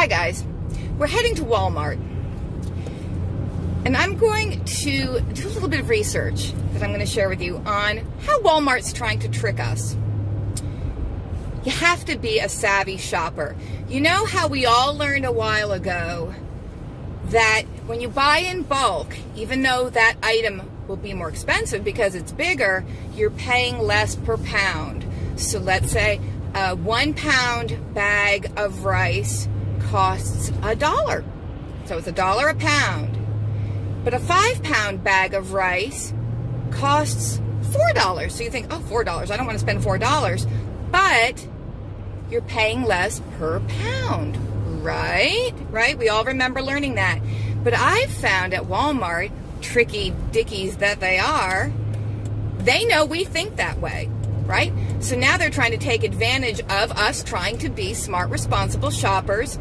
Hi guys, we're heading to Walmart and I'm going to do a little bit of research that I'm going to share with you on how Walmart's trying to trick us. You have to be a savvy shopper. You know how we all learned a while ago that when you buy in bulk, even though that item will be more expensive because it's bigger, you're paying less per pound. So let's say a one pound bag of rice costs a dollar. So it's a dollar a pound. But a five pound bag of rice costs four dollars. So you think, oh, four dollars. I don't want to spend four dollars. But you're paying less per pound, right? Right? We all remember learning that. But I've found at Walmart, tricky dickies that they are, they know we think that way, right? So now they're trying to take advantage of us trying to be smart, responsible shoppers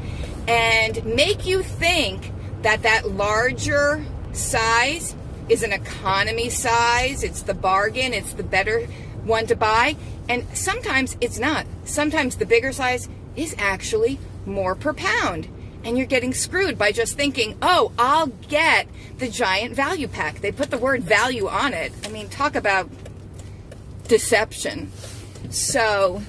and make you think that that larger size is an economy size. It's the bargain. It's the better one to buy. And sometimes it's not. Sometimes the bigger size is actually more per pound. And you're getting screwed by just thinking, oh, I'll get the giant value pack. They put the word value on it. I mean, talk about deception. So,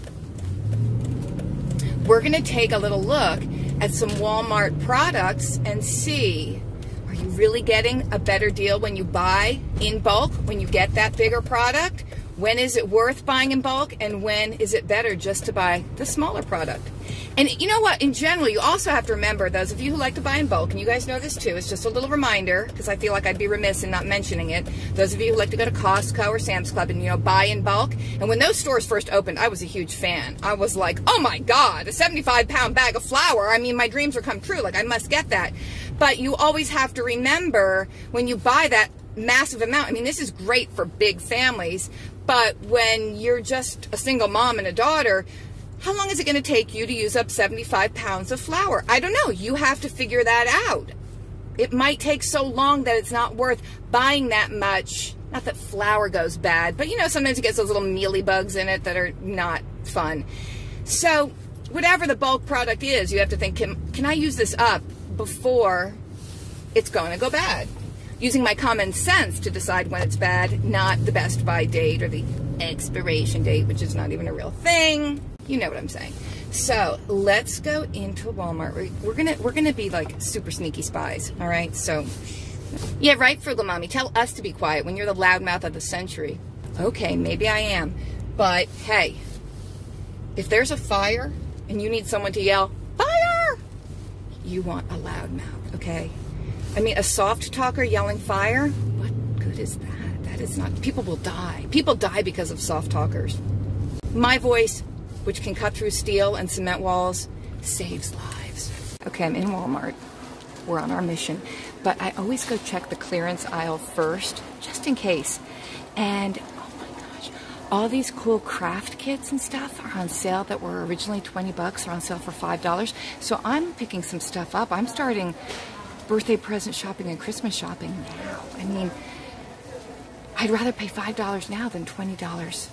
we're going to take a little look at some Walmart products and see are you really getting a better deal when you buy in bulk, when you get that bigger product? When is it worth buying in bulk and when is it better just to buy the smaller product? And you know what? In general, you also have to remember, those of you who like to buy in bulk, and you guys know this too, it's just a little reminder, because I feel like I'd be remiss in not mentioning it. Those of you who like to go to Costco or Sam's Club and, you know, buy in bulk. And when those stores first opened, I was a huge fan. I was like, oh my God, a 75 pound bag of flour. I mean, my dreams are come true. Like, I must get that. But you always have to remember when you buy that massive amount. I mean, this is great for big families, but when you're just a single mom and a daughter, how long is it going to take you to use up 75 pounds of flour? I don't know. You have to figure that out. It might take so long that it's not worth buying that much. Not that flour goes bad, but you know, sometimes it gets those little mealy bugs in it that are not fun. So, whatever the bulk product is, you have to think, can, can I use this up before it's going to go bad? Using my common sense to decide when it's bad, not the best by date or the expiration date, which is not even a real thing. You know what I'm saying. So let's go into Walmart. We're, we're gonna we're gonna be like super sneaky spies. All right. So yeah, right, frugal mommy. Tell us to be quiet when you're the loudmouth of the century. Okay, maybe I am, but hey, if there's a fire and you need someone to yell fire, you want a loudmouth. Okay. I mean, a soft talker yelling fire. What good is that? That is not. People will die. People die because of soft talkers. My voice which can cut through steel and cement walls, saves lives. Okay, I'm in Walmart. We're on our mission. But I always go check the clearance aisle first, just in case. And oh my gosh, all these cool craft kits and stuff are on sale that were originally 20 bucks are on sale for $5. So I'm picking some stuff up. I'm starting birthday present shopping and Christmas shopping now. I mean, I'd rather pay $5 now than $20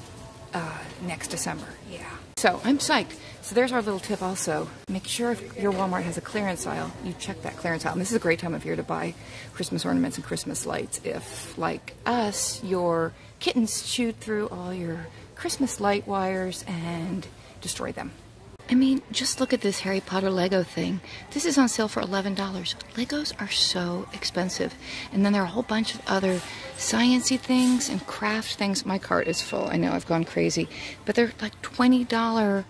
uh, next December. Yeah. So I'm psyched. So there's our little tip also. Make sure if your Walmart has a clearance aisle, you check that clearance aisle. And this is a great time of year to buy Christmas ornaments and Christmas lights. If, like us, your kittens chewed through all your Christmas light wires and destroyed them. I mean, just look at this Harry Potter Lego thing. This is on sale for $11. Legos are so expensive. And then there are a whole bunch of other sciency things and craft things. My cart is full. I know I've gone crazy. But they're like $20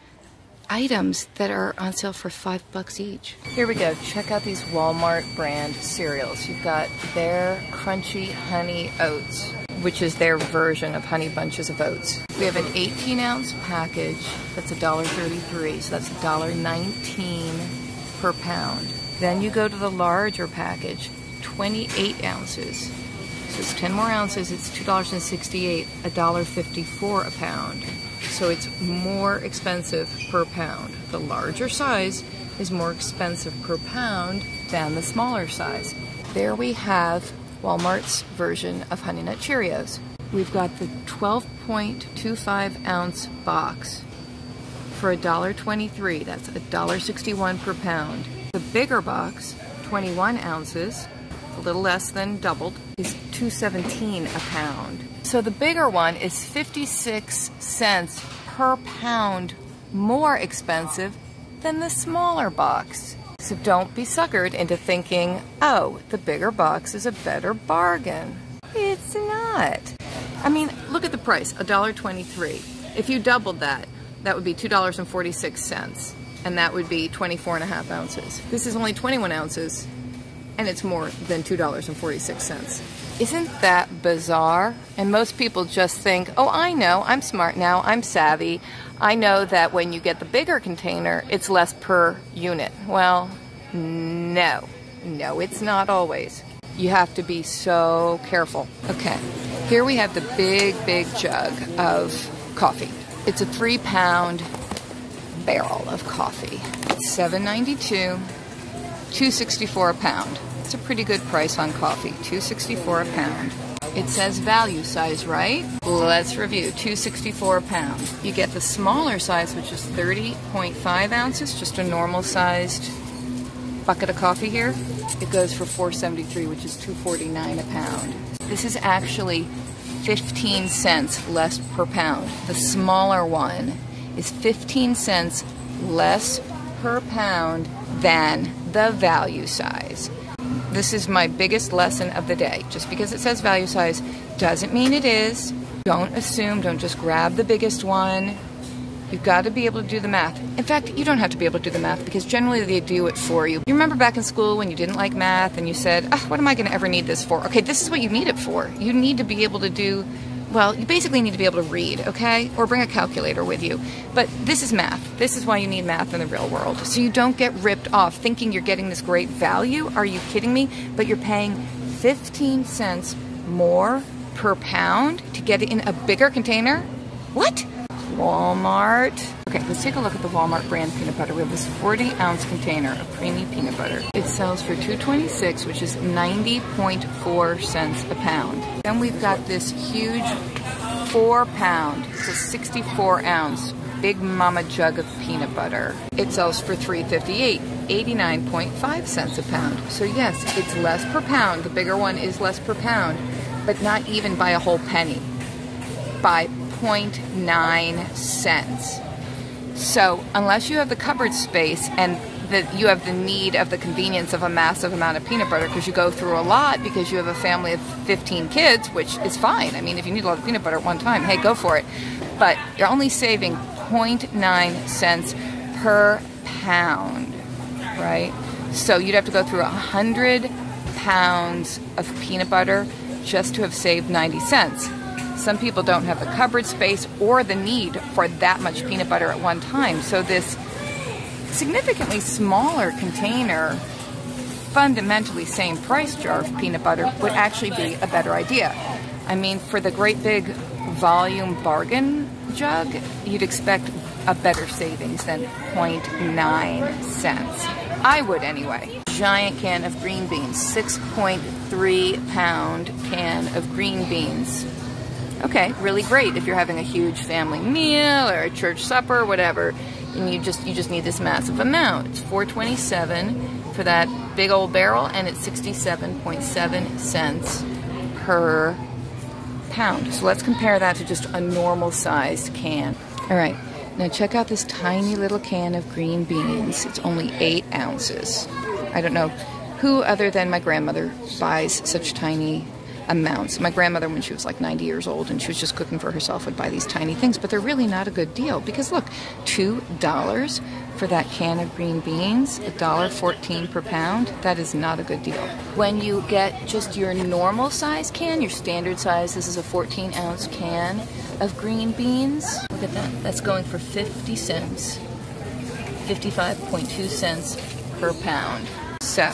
items that are on sale for five bucks each. Here we go. Check out these Walmart brand cereals. You've got their crunchy honey oats which is their version of Honey Bunches of Oats. We have an 18 ounce package that's $1.33, so that's $1.19 per pound. Then you go to the larger package, 28 ounces. So it's 10 more ounces, it's $2.68, $1.54 a pound. So it's more expensive per pound. The larger size is more expensive per pound than the smaller size. There we have Walmart's version of Honey Nut Cheerios. We've got the 12.25 ounce box for $1.23. That's $1.61 per pound. The bigger box, 21 ounces, a little less than doubled, is 217 a pound. So the bigger one is 56 cents per pound more expensive than the smaller box. So don't be suckered into thinking, oh, the bigger box is a better bargain. It's not. I mean, look at the price, $1.23. If you doubled that, that would be $2.46, and that would be 24 and a half ounces. This is only 21 ounces, and it's more than $2.46. Isn't that bizarre? And most people just think, oh, I know, I'm smart now, I'm savvy. I know that when you get the bigger container, it's less per unit. Well, no. No, it's not always. You have to be so careful. Okay, here we have the big, big jug of coffee. It's a three pound barrel of coffee. It's $7.92, $2.64 a pound. It's a pretty good price on coffee, $2.64 a pound. It says value size, right? Let's review, 264 pound. You get the smaller size, which is 30.5 ounces, just a normal sized bucket of coffee here. It goes for 473, which is 249 a pound. This is actually 15 cents less per pound. The smaller one is 15 cents less per pound than the value size. This is my biggest lesson of the day. Just because it says value size doesn't mean it is. Don't assume, don't just grab the biggest one. You've got to be able to do the math. In fact, you don't have to be able to do the math because generally they do it for you. You remember back in school when you didn't like math and you said, oh, what am I going to ever need this for? Okay, this is what you need it for. You need to be able to do well, you basically need to be able to read, okay? Or bring a calculator with you. But this is math. This is why you need math in the real world. So you don't get ripped off thinking you're getting this great value. Are you kidding me? But you're paying 15 cents more per pound to get it in a bigger container? What? Walmart. Okay, let's take a look at the Walmart brand peanut butter. We have this 40 ounce container of creamy peanut butter. It sells for 226, which is 90.4 cents a pound. Then we've got this huge four pound, it's a 64 ounce Big Mama jug of peanut butter. It sells for 358, 89.5 cents a pound. So yes, it's less per pound. The bigger one is less per pound, but not even by a whole penny. By 0.9 cents. So unless you have the cupboard space and that you have the need of the convenience of a massive amount of peanut butter because you go through a lot because you have a family of 15 kids, which is fine. I mean, if you need a lot of peanut butter at one time, hey, go for it. But you're only saving 0.9 cents per pound, right? So you'd have to go through 100 pounds of peanut butter just to have saved 90 cents. Some people don't have the cupboard space or the need for that much peanut butter at one time. So this significantly smaller container, fundamentally same price jar of peanut butter would actually be a better idea. I mean, for the great big volume bargain jug, you'd expect a better savings than 0.9 cents. I would anyway. Giant can of green beans, 6.3 pound can of green beans. Okay, really great if you're having a huge family meal or a church supper, whatever, and you just you just need this massive amount. It's 427 for that big old barrel, and it's 67.7 cents per pound. So let's compare that to just a normal sized can. All right, now check out this tiny little can of green beans. It's only eight ounces. I don't know who other than my grandmother buys such tiny amounts. My grandmother, when she was like 90 years old and she was just cooking for herself, would buy these tiny things, but they're really not a good deal because look, $2 for that can of green beans, $1.14 per pound, that is not a good deal. When you get just your normal size can, your standard size, this is a 14 ounce can of green beans. Look at that, that's going for 50 cents, 55.2 cents per pound. So,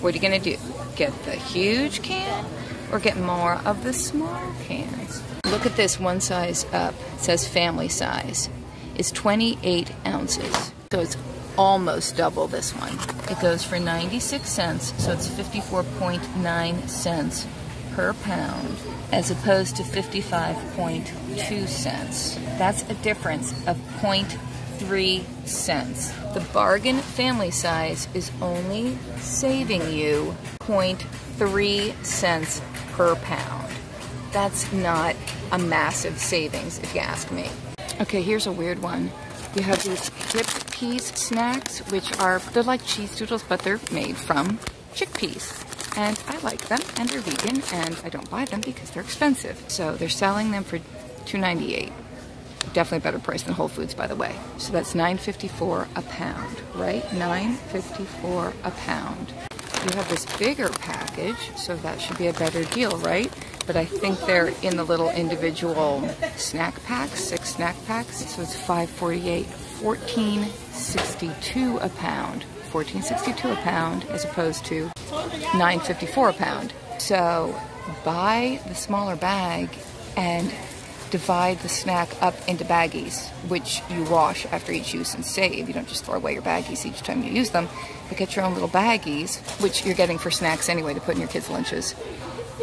what are you gonna do? Get the huge can or get more of the small cans. Look at this one size up. It says family size. It's 28 ounces. So it's almost double this one. It goes for 96 cents, so it's 54.9 cents per pound as opposed to 55.2 cents. That's a difference of 0.9 three cents. The bargain family size is only saving you 0.3 cents per pound. That's not a massive savings, if you ask me. Okay, here's a weird one. You have these Hippeas snacks, which are, they're like cheese doodles, but they're made from chickpeas. And I like them, and they're vegan, and I don't buy them because they're expensive. So they're selling them for $2.98. Definitely a better price than Whole Foods, by the way. So that's $9.54 a pound, right? $9.54 a pound. You have this bigger package, so that should be a better deal, right? But I think they're in the little individual snack packs, six snack packs. So it's 5.48, 14.62 a pound. 14.62 a pound as opposed to 9.54 a pound. So buy the smaller bag and divide the snack up into baggies, which you wash after each use and save. You don't just throw away your baggies each time you use them, but get your own little baggies, which you're getting for snacks anyway to put in your kids' lunches,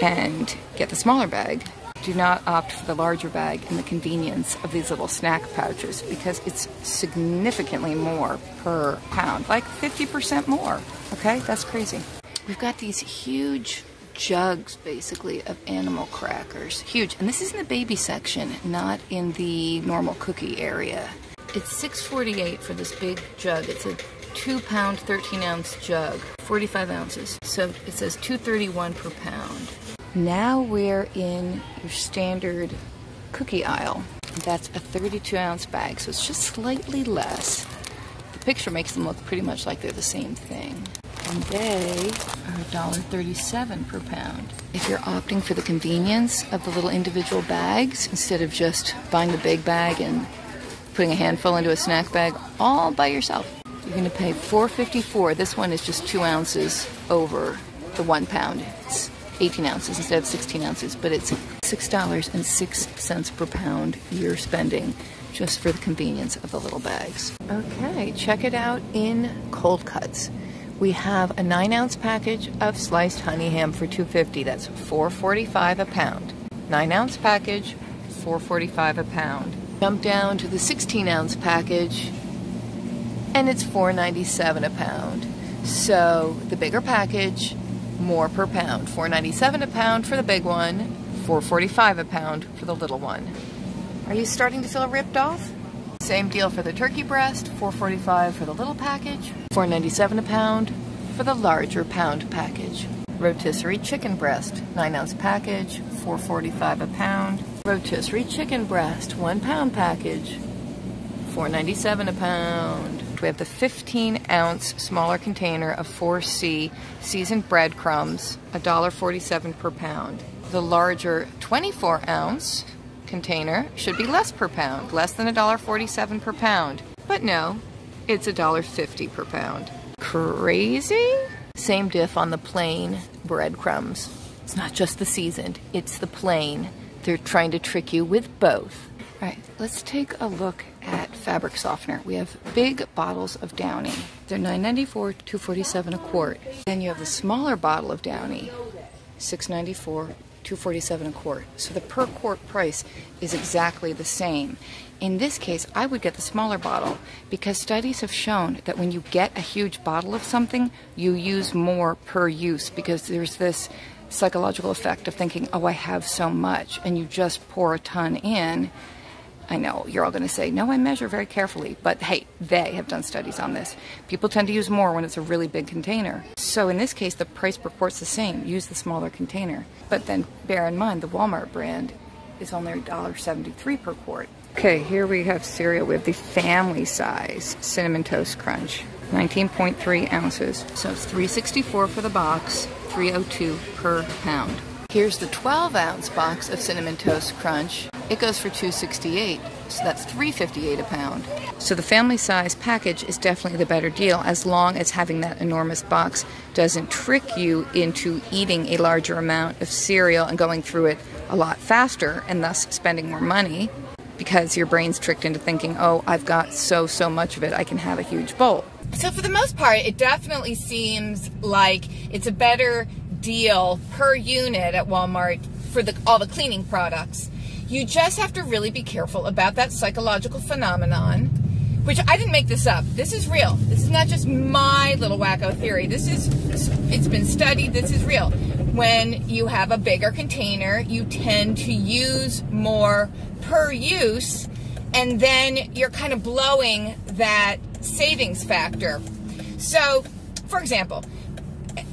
and get the smaller bag. Do not opt for the larger bag and the convenience of these little snack pouches because it's significantly more per pound, like 50% more. Okay, that's crazy. We've got these huge jugs basically of animal crackers. Huge. And this is in the baby section, not in the normal cookie area. It's 6.48 for this big jug. It's a two pound, 13 ounce jug, 45 ounces. So it says 231 per pound. Now we're in your standard cookie aisle. That's a 32 ounce bag, so it's just slightly less. The picture makes them look pretty much like they're the same thing. And they are $1.37 per pound. If you're opting for the convenience of the little individual bags instead of just buying the big bag and putting a handful into a snack bag all by yourself, you're going to pay $4.54. This one is just two ounces over the one pound. It's 18 ounces instead of 16 ounces, but it's $6.06 per pound you're spending just for the convenience of the little bags. Okay, check it out in cold cuts. We have a nine ounce package of sliced honey ham for 250. That's 445 a pound. Nine ounce package, 445 a pound. Jump down to the 16 ounce package, and it's 497 a pound. So the bigger package more per pound. 4.97 a pound for the big one, 4.45 a pound for the little one. Are you starting to feel ripped off? Same deal for the turkey breast, 4.45 for the little package, 4.97 a pound for the larger pound package. Rotisserie chicken breast, 9 ounce package, 4.45 a pound. Rotisserie chicken breast, 1 pound package, 4.97 a pound. We have the 15 ounce smaller container of 4C seasoned breadcrumbs, $1.47 per pound. The larger 24 ounce container should be less per pound, less than $1.47 per pound. But no, it's $1.50 per pound. Crazy? Same diff on the plain breadcrumbs. It's not just the seasoned, it's the plain. They're trying to trick you with both. All right, let's take a look at fabric softener. We have big bottles of Downy. They're $9.94, $2.47 a quart. Then you have the smaller bottle of Downy, $6.94, $2.47 a quart. So the per quart price is exactly the same. In this case, I would get the smaller bottle because studies have shown that when you get a huge bottle of something, you use more per use because there's this psychological effect of thinking, oh, I have so much, and you just pour a ton in I know you're all going to say, no, I measure very carefully, but hey, they have done studies on this. People tend to use more when it's a really big container. So in this case, the price per quart's the same. Use the smaller container. But then bear in mind, the Walmart brand is only $1.73 per quart. Okay, here we have cereal. We have the family size Cinnamon Toast Crunch, 19.3 ounces. So it's 364 for the box, 302 per pound. Here's the 12 ounce box of Cinnamon Toast Crunch. It goes for 268 so that's 358 a pound. So the family size package is definitely the better deal as long as having that enormous box doesn't trick you into eating a larger amount of cereal and going through it a lot faster and thus spending more money because your brain's tricked into thinking, oh, I've got so, so much of it, I can have a huge bowl. So for the most part, it definitely seems like it's a better deal per unit at Walmart for the, all the cleaning products. You just have to really be careful about that psychological phenomenon which I didn't make this up. This is real. This is not just my little wacko theory. This is, it's been studied. This is real. When you have a bigger container, you tend to use more per use, and then you're kind of blowing that savings factor. So, for example,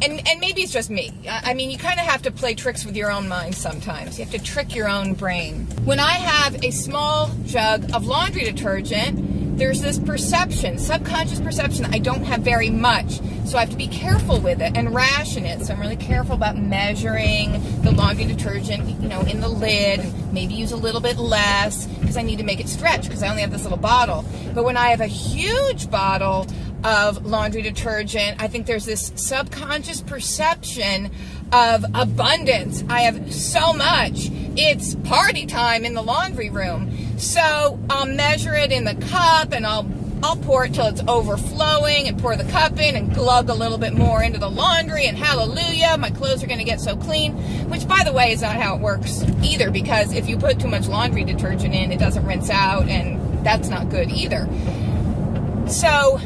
and, and maybe it's just me. I mean, you kind of have to play tricks with your own mind sometimes. You have to trick your own brain. When I have a small jug of laundry detergent, there's this perception, subconscious perception, I don't have very much. So I have to be careful with it and ration it. So I'm really careful about measuring the laundry detergent, you know, in the lid, maybe use a little bit less because I need to make it stretch because I only have this little bottle. But when I have a huge bottle, of laundry detergent. I think there's this subconscious perception of abundance. I have so much. It's party time in the laundry room. So I'll measure it in the cup and I'll I'll pour it till it's overflowing and pour the cup in and glug a little bit more into the laundry and hallelujah, my clothes are going to get so clean. Which, by the way, is not how it works either because if you put too much laundry detergent in, it doesn't rinse out and that's not good either. So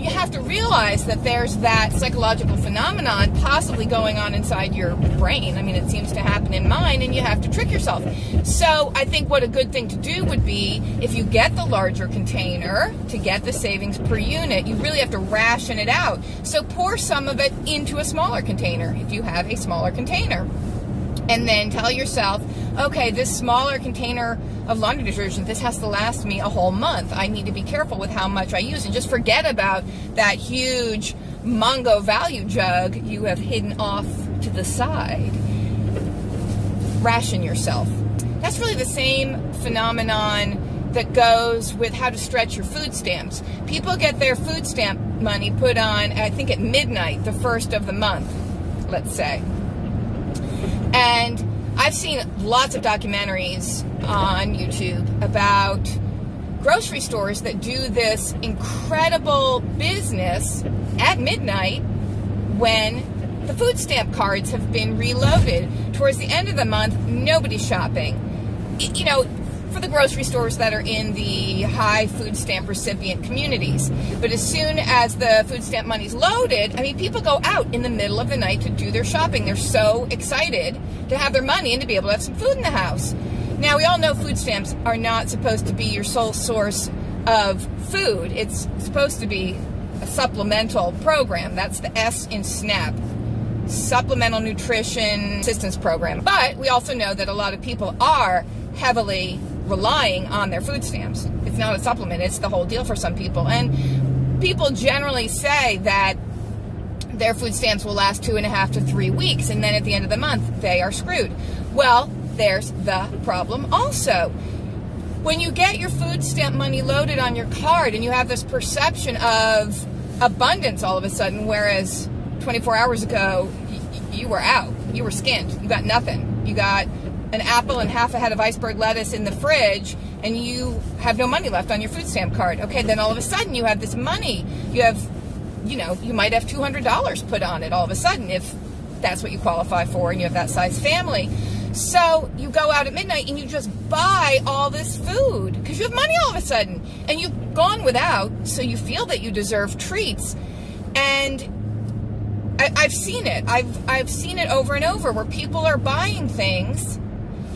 you have to realize that there's that psychological phenomenon possibly going on inside your brain. I mean, it seems to happen in mine, and you have to trick yourself. So I think what a good thing to do would be if you get the larger container to get the savings per unit, you really have to ration it out. So pour some of it into a smaller container if you have a smaller container and then tell yourself, okay, this smaller container of laundry detergent, this has to last me a whole month. I need to be careful with how much I use and just forget about that huge Mongo value jug you have hidden off to the side. Ration yourself. That's really the same phenomenon that goes with how to stretch your food stamps. People get their food stamp money put on, I think, at midnight, the first of the month, let's say. And I've seen lots of documentaries on YouTube about grocery stores that do this incredible business at midnight when the food stamp cards have been reloaded. Towards the end of the month, nobody's shopping. You know, for the grocery stores that are in the high food stamp recipient communities. But as soon as the food stamp money's loaded, I mean, people go out in the middle of the night to do their shopping. They're so excited to have their money and to be able to have some food in the house. Now, we all know food stamps are not supposed to be your sole source of food. It's supposed to be a supplemental program. That's the S in SNAP. Supplemental Nutrition Assistance Program. But we also know that a lot of people are heavily relying on their food stamps. It's not a supplement, it's the whole deal for some people. And people generally say that their food stamps will last two and a half to three weeks, and then at the end of the month, they are screwed. Well, there's the problem also. When you get your food stamp money loaded on your card and you have this perception of abundance all of a sudden, whereas 24 hours ago, you were out. You were skinned. You got nothing. You got an apple and half a head of iceberg lettuce in the fridge and you have no money left on your food stamp card. Okay, then all of a sudden you have this money. You have, you know, you might have $200 put on it all of a sudden if that's what you qualify for and you have that size family. So you go out at midnight and you just buy all this food because you have money all of a sudden and you've gone without, so you feel that you deserve treats. And I, have seen it. I've I've seen it over and over where people are buying things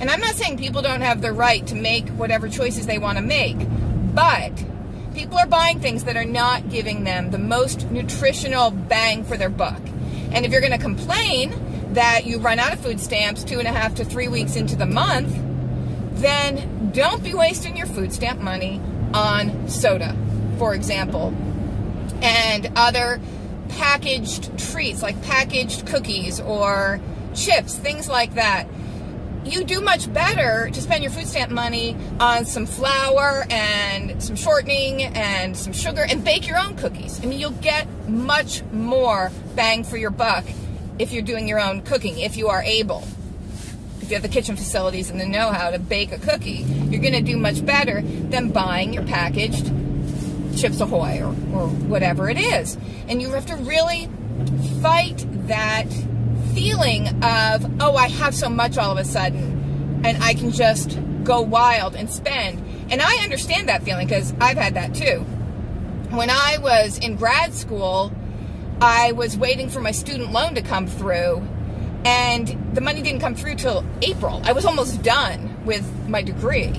and I'm not saying people don't have the right to make whatever choices they want to make, but people are buying things that are not giving them the most nutritional bang for their buck. And if you're going to complain that you run out of food stamps two and a half to three weeks into the month, then don't be wasting your food stamp money on soda, for example, and other packaged treats like packaged cookies or chips, things like that you do much better to spend your food stamp money on some flour and some shortening and some sugar and bake your own cookies. I mean, you'll get much more bang for your buck if you're doing your own cooking, if you are able. If you have the kitchen facilities and the know-how to bake a cookie, you're going to do much better than buying your packaged Chips Ahoy or, or whatever it is. And you have to really fight that feeling of, oh, I have so much all of a sudden, and I can just go wild and spend. And I understand that feeling because I've had that too. when I was in grad school, I was waiting for my student loan to come through, and the money didn't come through till April. I was almost done with my degree.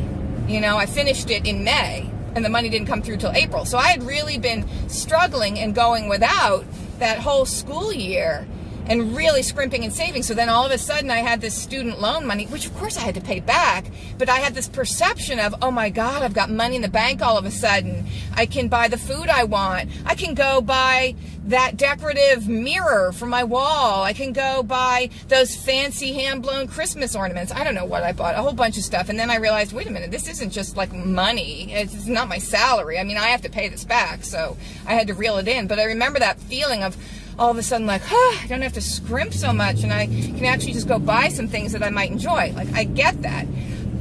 You know, I finished it in May, and the money didn't come through till April. So I had really been struggling and going without that whole school year and really scrimping and saving. So then all of a sudden I had this student loan money, which of course I had to pay back, but I had this perception of, oh my God, I've got money in the bank all of a sudden. I can buy the food I want. I can go buy that decorative mirror for my wall. I can go buy those fancy hand-blown Christmas ornaments. I don't know what I bought, a whole bunch of stuff. And then I realized, wait a minute, this isn't just like money. It's not my salary. I mean, I have to pay this back. So I had to reel it in. But I remember that feeling of, all of a sudden like, huh, I don't have to scrimp so much and I can actually just go buy some things that I might enjoy. Like, I get that.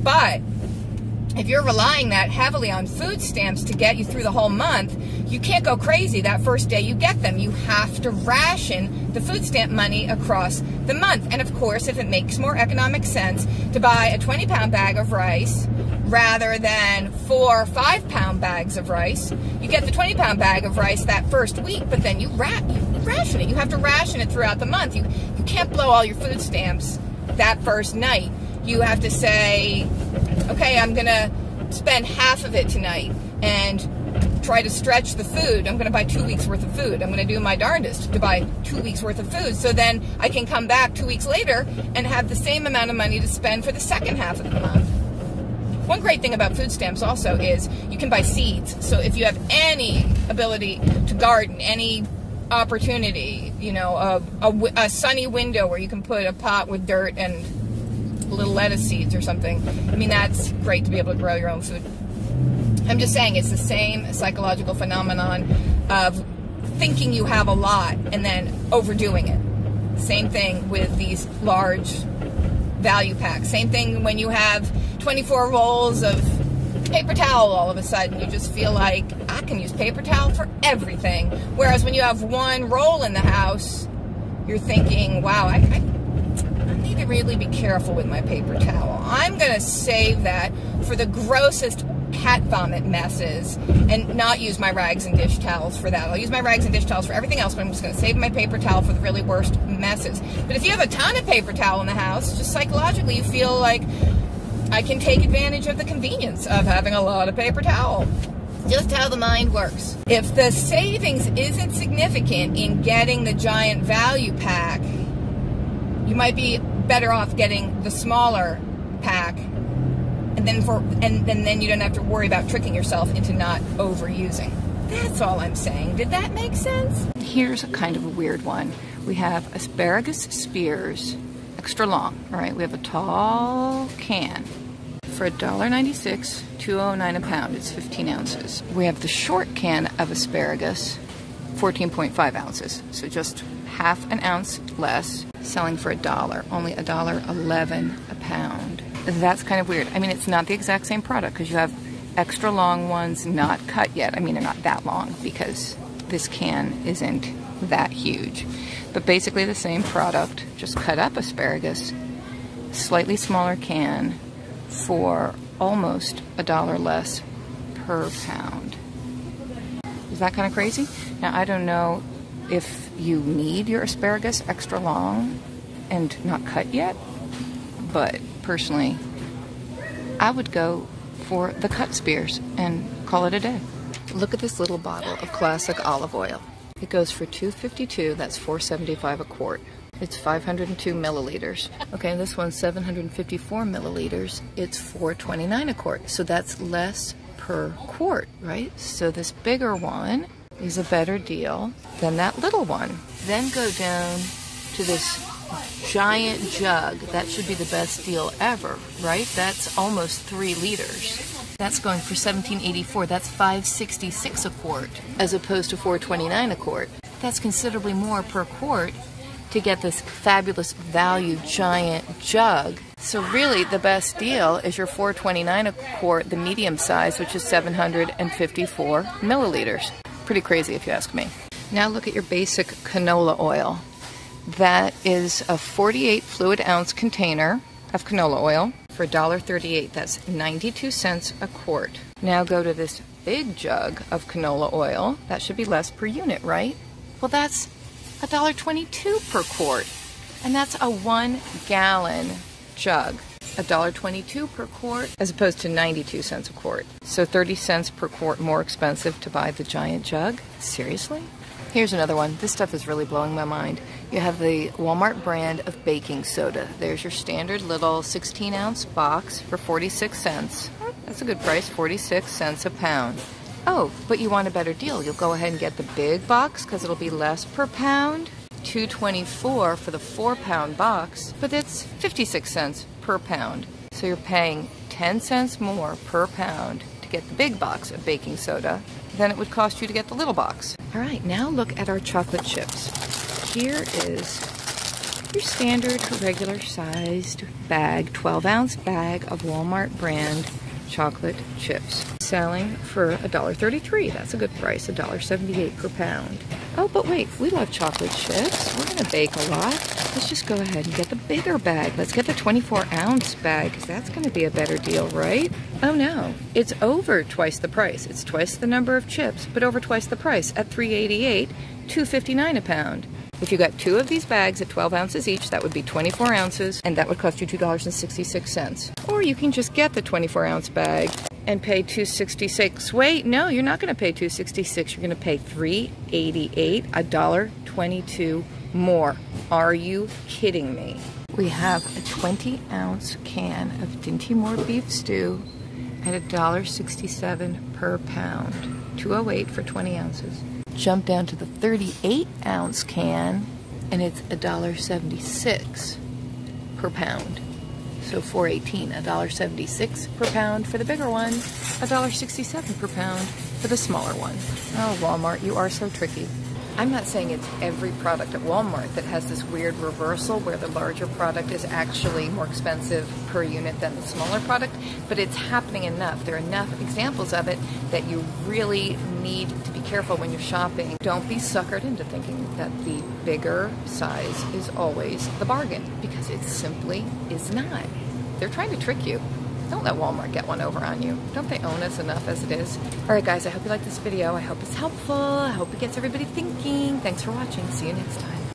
But if you're relying that heavily on food stamps to get you through the whole month, you can't go crazy that first day you get them. You have to ration the food stamp money across the month. And of course, if it makes more economic sense to buy a 20 pound bag of rice rather than four five pound bags of rice, you get the 20 pound bag of rice that first week, but then you, ra you ration it. You have to ration it throughout the month. You, you can't blow all your food stamps that first night. You have to say, okay, I'm going to spend half of it tonight and try to stretch the food. I'm going to buy two weeks worth of food. I'm going to do my darndest to buy two weeks worth of food. So then I can come back two weeks later and have the same amount of money to spend for the second half of the month. One great thing about food stamps also is you can buy seeds. So if you have any ability to garden, any opportunity, you know, a, a, a, sunny window where you can put a pot with dirt and little lettuce seeds or something. I mean, that's great to be able to grow your own food. I'm just saying it's the same psychological phenomenon of thinking you have a lot and then overdoing it. Same thing with these large value packs. Same thing when you have 24 rolls of paper towel all of a sudden. You just feel like, I can use paper towel for everything. Whereas when you have one roll in the house, you're thinking, wow, I, I, I need to really be careful with my paper towel. I'm going to save that for the grossest cat vomit messes and not use my rags and dish towels for that. I'll use my rags and dish towels for everything else, but I'm just going to save my paper towel for the really worst messes. But if you have a ton of paper towel in the house, just psychologically you feel like I can take advantage of the convenience of having a lot of paper towel. Just how the mind works. If the savings isn't significant in getting the giant value pack, you might be better off getting the smaller pack and then for and, and then you don't have to worry about tricking yourself into not overusing. That's all I'm saying. Did that make sense? Here's a kind of a weird one. We have asparagus spears extra long. All right, we have a tall can for $1.96, 209 a pound. It's 15 ounces. We have the short can of asparagus, 14.5 ounces. So just half an ounce less, selling for a dollar. Only a dollar 11 a pound. That's kind of weird. I mean, it's not the exact same product because you have extra long ones not cut yet. I mean, they're not that long because this can isn't that huge. But basically the same product, just cut up asparagus, slightly smaller can for almost a dollar less per pound. Is that kind of crazy? Now, I don't know if you need your asparagus extra long and not cut yet, but personally, I would go for the cut spears and call it a day. Look at this little bottle of classic olive oil. It goes for 252, that's 475 a quart. It's 502 milliliters. Okay, this one's 754 milliliters. It's 429 a quart. So that's less per quart, right? So this bigger one is a better deal than that little one. Then go down to this giant jug. That should be the best deal ever, right? That's almost three liters. That's going for 1784. That's 566 a quart as opposed to 429 a quart. That's considerably more per quart to get this fabulous value giant jug. So really the best deal is your 429 a quart, the medium size, which is 754 milliliters. Pretty crazy if you ask me. Now look at your basic canola oil. That is a 48 fluid ounce container of canola oil for $1.38. That's 92 cents a quart. Now go to this big jug of canola oil. That should be less per unit, right? Well, that's $1.22 per quart. And that's a one gallon jug. $1.22 per quart as opposed to 92 cents a quart. So 30 cents per quart more expensive to buy the giant jug? Seriously? Here's another one. This stuff is really blowing my mind. You have the Walmart brand of baking soda. There's your standard little 16 ounce box for 46 cents. That's a good price, 46 cents a pound. Oh, but you want a better deal. You'll go ahead and get the big box because it'll be less per pound. 224 for the 4 pound box, but it's 56 cents per pound. So you're paying 10 cents more per pound to get the big box of baking soda than it would cost you to get the little box. All right, now look at our chocolate chips. Here is your standard regular sized bag, 12 ounce bag of Walmart brand chocolate chips selling for $1.33. That's a good price, $1.78 per pound. Oh, but wait, we love chocolate chips. We're gonna bake a lot. Let's just go ahead and get the bigger bag. Let's get the 24 ounce bag, because that's gonna be a better deal, right? Oh no, it's over twice the price. It's twice the number of chips, but over twice the price at 388, 259 a pound. If you got two of these bags at 12 ounces each, that would be 24 ounces, and that would cost you $2.66. Or you can just get the 24 ounce bag and pay 266. Wait, no, you're not going to pay 266. You're going to pay 388, a dollar 22 more. Are you kidding me? We have a 20 ounce can of Dinty Moore beef stew at a dollar 67 per pound. 208 for 20 ounces. Jump down to the 38 ounce can and it's a dollar 76 per pound. So 418, a dollar 76 per pound for the bigger one, a dollar 67 per pound for the smaller one. Oh, Walmart, you are so tricky. I'm not saying it's every product at Walmart that has this weird reversal where the larger product is actually more expensive per unit than the smaller product, but it's happening enough. There are enough examples of it that you really need to be careful when you're shopping. Don't be suckered into thinking that the bigger size is always the bargain because it simply is not. They're trying to trick you. Don't let Walmart get one over on you. Don't they own us enough as it is? All right, guys, I hope you like this video. I hope it's helpful. I hope it gets everybody thinking. Thanks for watching. See you next time.